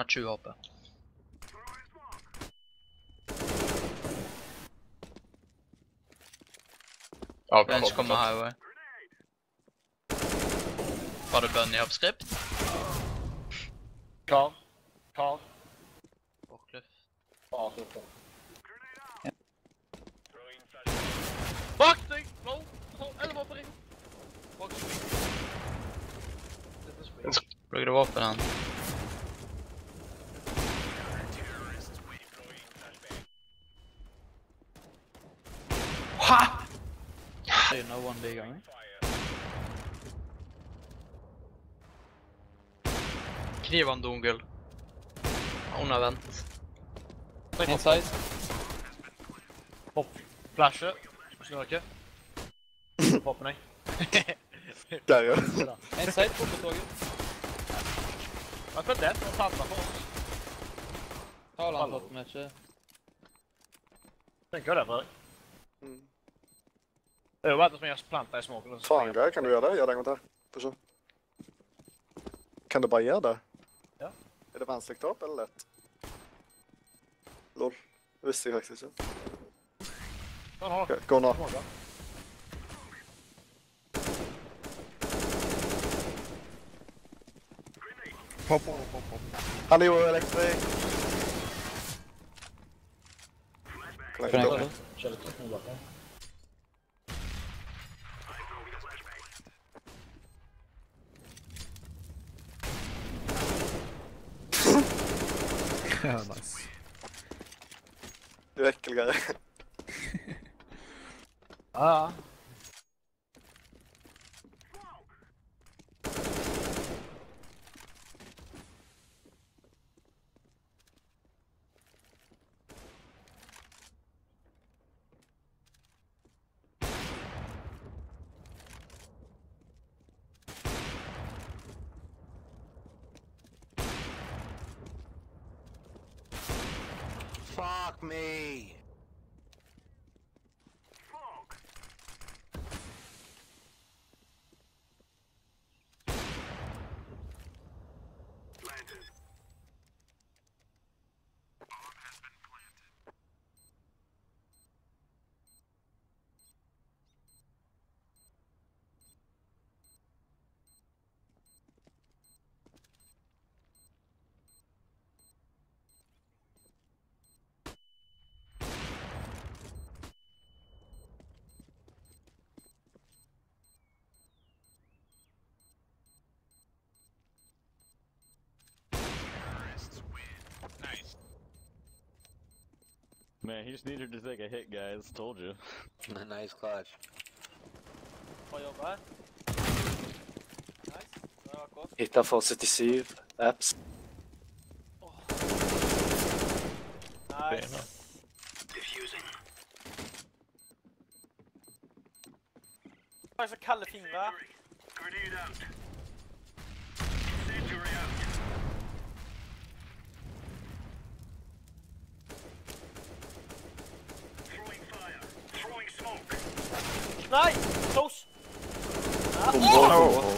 Had je open. Oh, Bench kom highway. houden. Var det bønn Calm. oppskrift? Klar. Klar. Forkluft. Ja. grenade deg! Roll! Eller bare Bruker du våpen, han? Ha! Det är no one B gång. Knivan dungel. Hon har vänt. Inside. Flasher. Snurke. Hopp nej. Där ja. Inside på tåget. Varför det? De plantar på oss. Talan fått matcher. Tänker jag det Fredrik? Mm. Det bara som jag plantar i smoken och så Fan Guy, kan du göra det? Gör det en gång till. Försök. Kan du bara göra det? Ja. Är det vänsterknapp eller lätt? Lol. Det visste jag faktiskt inte. Okej, gå nu. smoken. Han är ju elektrik. Connector. Connector. Kör lite smoke bakom. Nice. Du är äckligare. Ja. Fuck me. Man, he just needed to take a hit, guys. Told you. nice clutch. Apoiou lá. Nice. Ele tá falsity sieve. Apps. Oh. Nice. Damn. Diffusing. Faz a color caliping, vá. Grenade out. Incendiary out. Nice! Close! Oh,